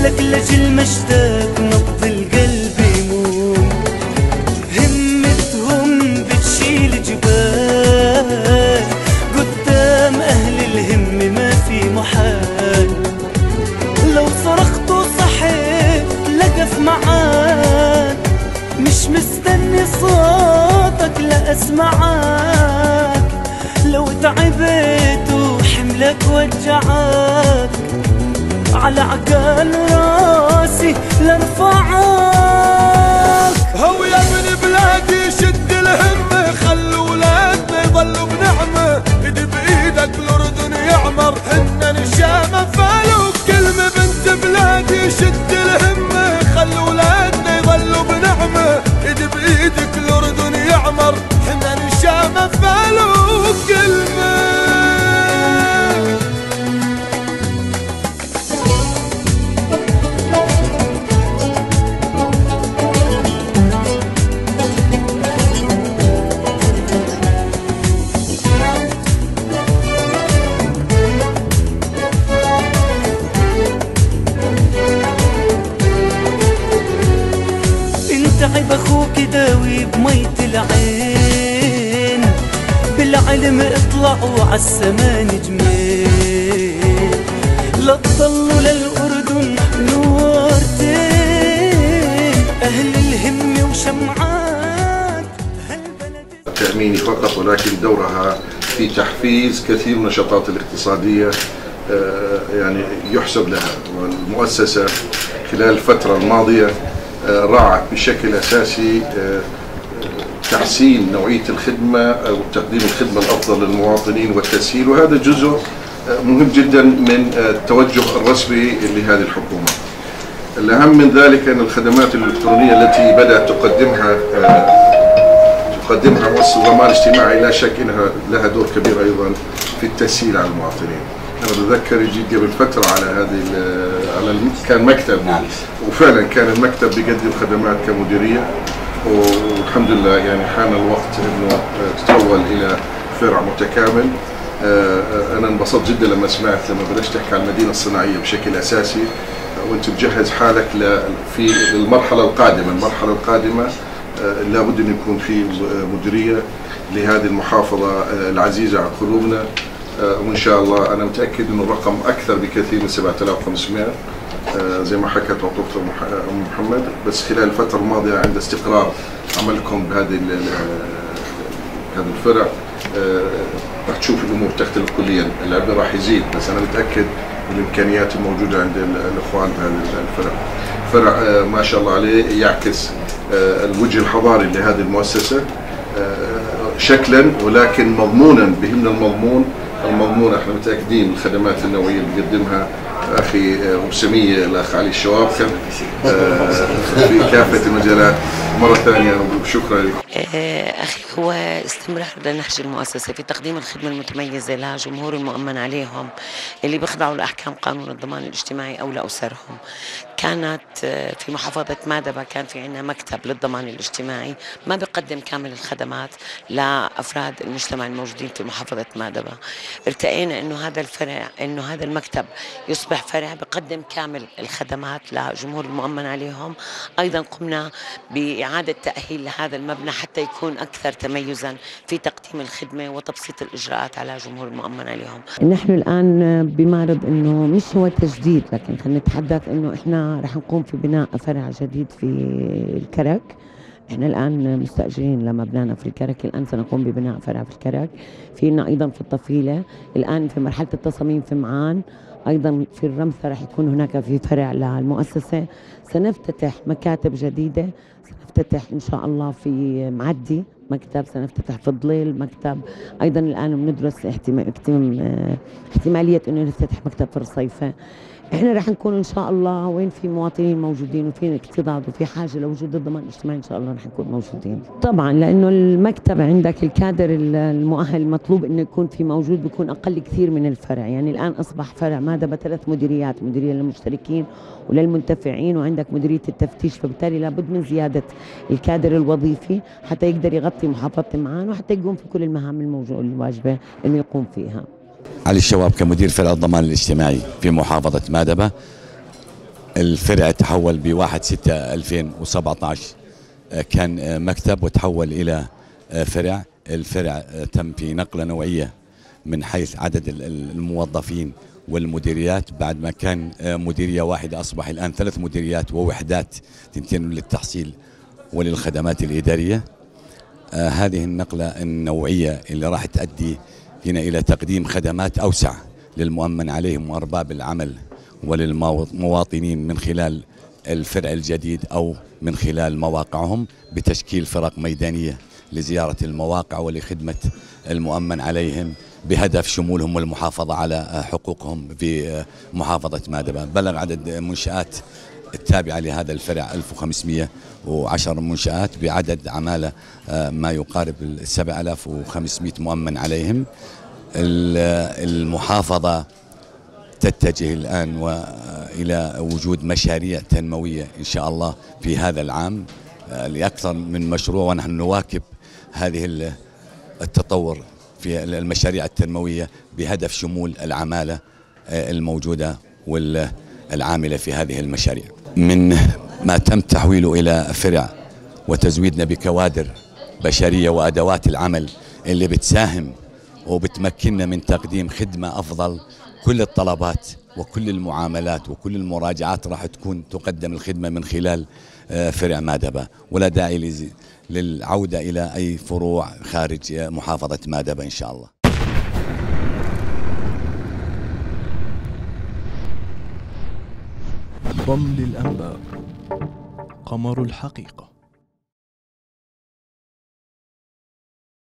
لجلك لجل مشتاق نبض القلب يمون همتهم بتشيل جبال. قدام أهل الهم ما في محال. لو صرخت وصحيت لقف معاك مش مستني صوتك لا اسمعك لو تعبت وحملك وجعك. على عقال راسي لارفعك هو يا ابن بلادي. أخوك داوي بمية العين. بالعلم اطلعوا عالسما نجمين لا تضلوا للأردن نورتين. أهل الهم وشمعات التأميني فقط ولكن دورها في تحفيز كثير من النشاطات الاقتصادية آه، يعني يحسب لها. والمؤسسة خلال الفترة الماضية راعت بشكل أساسي آه، تحسين نوعية الخدمة أو تقديم الخدمة الأفضل للمواطنين والتسهيل وهذا جزء آه، مهم جدا من آه، التوجه الرسمي لهذه الحكومة الأهم من ذلك أن الخدمات الإلكترونية التي بدأت تقدمها تقدمها مؤسسة الضمان الاجتماعي لا شك إنها لها دور كبير أيضا في التسهيل على المواطنين. أنا بتذكر جيت قبل فتره على هذه على كان مكتب. وفعلا كان المكتب بيقدم خدمات كمديرية. والحمد لله يعني حان الوقت إنه تتحول إلى فرع متكامل. آه، آه، أنا انبسطت جدا لما سمعت لما بلشت تحكي عن المدينة الصناعية بشكل أساسي. آه، وأنت مجهز حالك في المرحلة القادمة، المرحلة القادمة آه، لابد أن يكون في مديرية لهذه المحافظة آه، العزيزة على قلوبنا. آه، وإن شاء الله أنا متأكد إنه الرقم أكثر بكثير من 7500 آه، زي ما حكت دكتور مح- أم محمد بس خلال الفترة الماضية عند استقرار عملكم بهذه هذا الفرع آه، راح تشوف الأمور تختلف كليا. العبء راح يزيد بس أنا متأكد من الإمكانيات الموجودة عند ال- الإخوان بهذا الفرع. فرع آه، ما شاء الله عليه يعكس آه، الوجه الحضاري لهذه المؤسسة آه، شكلا ولكن مضمونا بهمنا المضمون المضمون إحنا متأكدين الخدمات النوعيه اللي بيقدمها أخي وسميه الأخ علي الشواب. آه، في كافة المجالات. مرة ثانية وشكرا لكم آه، أخي هو استمرار لنهج المؤسسة في تقديم الخدمة المتميزة لجمهور المؤمن عليهم اللي بيخضعوا لأحكام قانون الضمان الاجتماعي أو لأسرهم كانت آه، في محافظة مادبة كان في عنا مكتب للضمان الاجتماعي. ما بيقدم كامل الخدمات لأفراد المجتمع الموجودين في محافظة مادبة ارتئينا أنه هذا الفرع أنه هذا المكتب يصبح فرع بقدم كامل الخدمات لجمهور المؤمن عليهم. أيضا قمنا بإعادة تأهيل لهذا المبنى حتى يكون أكثر تميزا في تقديم الخدمة وتبسيط الإجراءات على جمهور المؤمن عليهم. نحن الآن بمعرض أنه مش هو تجديد لكن خلينا نتحدث أنه إحنا رح نقوم في بناء فرع جديد في الكرك. إحنا الآن مستأجرين لمبنانا في الكرك. الآن سنقوم ببناء فرع في الكرك. في أيضا في الطفيلة. الآن في مرحلة التصاميم في معان. أيضا في الرمثة راح يكون هناك في فرع للمؤسسة. سنفتتح مكاتب جديدة. سنفتتح إن شاء الله في معدي. مكتب سنفتتح في الضليل مكتب أيضا الآن بندرس آه، احتمالية إنه نفتتح مكتب في الصيفه إحنا رح نكون إن شاء الله وين في مواطنين موجودين وفي اكتظاظ وفي حاجة لوجود الضمان الاجتماعي إن شاء الله رح نكون موجودين. طبعا لأنه المكتب عندك الكادر ال- المؤهل المطلوب إنه يكون في موجود بيكون أقل كثير من الفرع. يعني الآن أصبح فرع ماذا بثلاث مديريات مديرية للمشتركين وللمنتفعين وعندك مديرية التفتيش فبالتالي لابد من زيادة الكادر الوظيفي حتى يقدر يغطي محافظه معان وحتى يقوم في كل المهام الموجوده الواجبة انه يقوم فيها. علي الشواب كمدير فرع الضمان الاجتماعي في محافظة مادبة. الفرع تحول ب 1 6 2017 كان مكتب وتحول إلى فرع. الفرع تم في نقلة نوعية من حيث عدد الموظفين والمديريات. بعد ما كان مديرية واحدة أصبح الآن ثلاث مديريات ووحدات تنتين للتحصيل وللخدمات الإدارية. آه هذه النقلة النوعية اللي راح تؤدي بنا إلى تقديم خدمات أوسع للمؤمن عليهم وأرباب العمل وللمواطنين من خلال الفرع الجديد أو من خلال مواقعهم بتشكيل فرق ميدانية لزيارة المواقع ولخدمة المؤمن عليهم بهدف شمولهم والمحافظة على حقوقهم في محافظة مادبة بلغ عدد منشآت التابعة لهذا الفرع 1510 منشآت بعدد عمالة ما يقارب 7500 مؤمن عليهم. المحافظة تتجه الآن وإلى وجود مشاريع تنموية إن شاء الله في هذا العام. لأكثر من مشروع ونحن نواكب هذه التطور في المشاريع التنموية بهدف شمول العمالة الموجودة والعاملة في هذه المشاريع. من ما تم تحويله إلى فرع وتزويدنا بكوادر بشرية وأدوات العمل اللي بتساهم وبتمكننا من تقديم خدمة أفضل. كل الطلبات وكل المعاملات وكل المراجعات راح تكون تقدم الخدمة من خلال فرع مادبة. ولا داعي للعودة إلى أي فروع خارج محافظة مادبة إن شاء الله. رمل الأنباء. قمر الحقيقة.